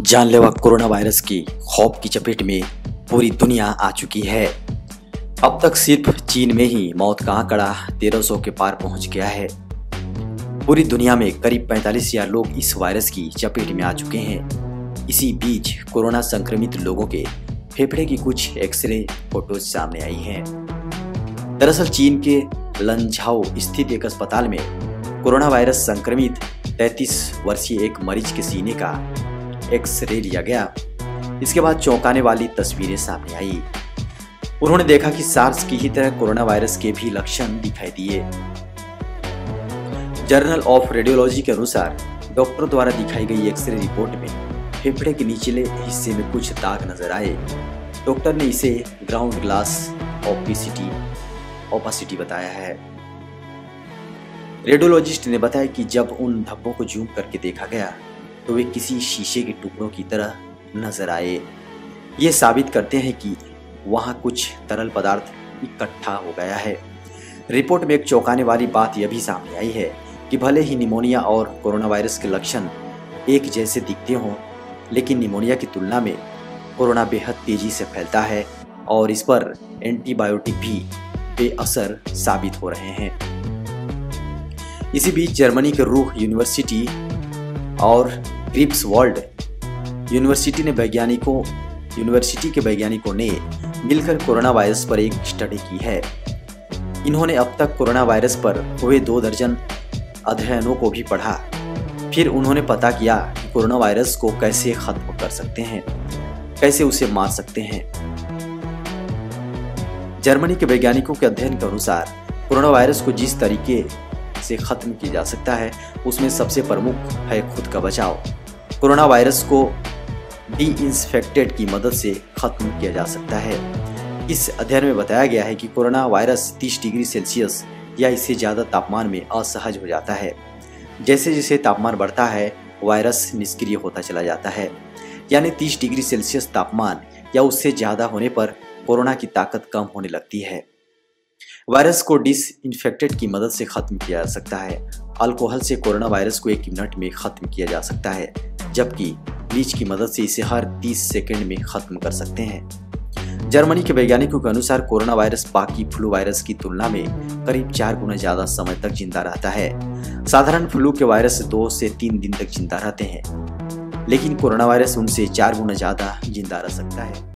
जानलेवा corona virus की खौफ की चपेट में पूरी दुनिया आ चुकी है। अब तक सिर्फ़ चीन में ही मौत का आंकड़ा 1300 के पार पहुँच गया है। पूरी दुनिया में करीब 45 हज़ार लोग इस वायरस की चपेट में आ चुके हैं। इसी बीच कोरोना संक्रमित लोगों के फेफड़े की कुछ एक्सरे फ़ोटोज़ सामने आई हैं। दरअसल चीन के लंझाओ स्थित एक अस्पताल में कोरोना वायरस संक्रमित 33 वर्षीय एक मरीज़ के सीने का एक्सरे लिया गया। इसके बाद चौंकाने वाली तस्वीरें सामने आई। उन्होंने देखा कि सार्स की ही तरह कोरोना वायरस के भी लक्षण दिखाई दिए। जर्नल ऑफ़ रेडियोलॉजी के अनुसार, डॉक्टर द्वारा दिखाई गई एक्सरे रिपोर्ट में फेफड़े के निचले हिस्से में कुछ दाग नज़र आए। डॉक्टर ने इसे ग्राउंड ग्लास ऑपिसिटी ओपासिटी बताया है। रेडियोलॉजिस्ट ने बताया कि जब उन धब्बों को जूम करके देखा गया तो वे किसी शीशे के टुकड़ों की तरह नज़र आए। ये साबित करते हैं कि वहाँ कुछ तरल पदार्थ इकट्ठा हो गया है। रिपोर्ट में एक चौंकाने वाली बात यह भी सामने आई है कि भले ही निमोनिया और कोरोना वायरस के लक्षण एक जैसे दिखते हों, लेकिन निमोनिया की तुलना में कोरोना बेहद तेज़ी से फैलता है और इस पर एंटीबायोटिक भी बेअसर साबित हो रहे हैं। इसी बीच जर्मनी के रूह यूनिवर्सिटी और ग्रिप्स वर्ल्ड यूनिवर्सिटी ने वैज्ञानिकों यूनिवर्सिटी के वैज्ञानिकों ने मिलकर कोरोना वायरस पर एक स्टडी की है। इन्होंने अब तक कोरोना वायरस पर हुए दो दर्जन अध्ययनों को भी पढ़ा। फिर उन्होंने पता किया कि कोरोना वायरस को कैसे खत्म कर सकते हैं, कैसे उसे मार सकते हैं। जर्मनी के वैज्ञानिकों के अध्ययन के अनुसार कोरोना वायरस को जिस तरीके से खत्म किया जा सकता है। उसमें सबसे प्रमुख है खुद का बचाव। कोरोना वायरस को डी की मदद से खत्म किया जा सकता है। इस अध्ययन में बताया गया है कि कोरोना वायरस 30 डिग्री सेल्सियस या इससे ज़्यादा तापमान में असहज हो जाता है। जैसे जैसे तापमान बढ़ता है, वायरस निष्क्रिय होता चला जाता है। यानी 30 डिग्री सेल्सियस तापमान या उससे ज़्यादा होने पर कोरोना की ताकत कम होने लगती है। वायरस को डिस इन्फेक्टेड की मदद से खत्म किया जा सकता है। अल्कोहल से कोरोना वायरस को एक मिनट में खत्म किया जा सकता है, जबकि ब्लीच की मदद से इसे हर 30 सेकंड में खत्म कर सकते हैं। जर्मनी के वैज्ञानिकों के अनुसार कोरोना वायरस बाकी फ्लू वायरस की तुलना में करीब चार गुना ज़्यादा समय तक ज़िंदा रहता है। साधारण फ्लू के वायरस दो से तीन दिन तक ज़िंदा रहते हैं, लेकिन कोरोना वायरस उनसे चार गुना ज़्यादा ज़िंदा रह सकता है।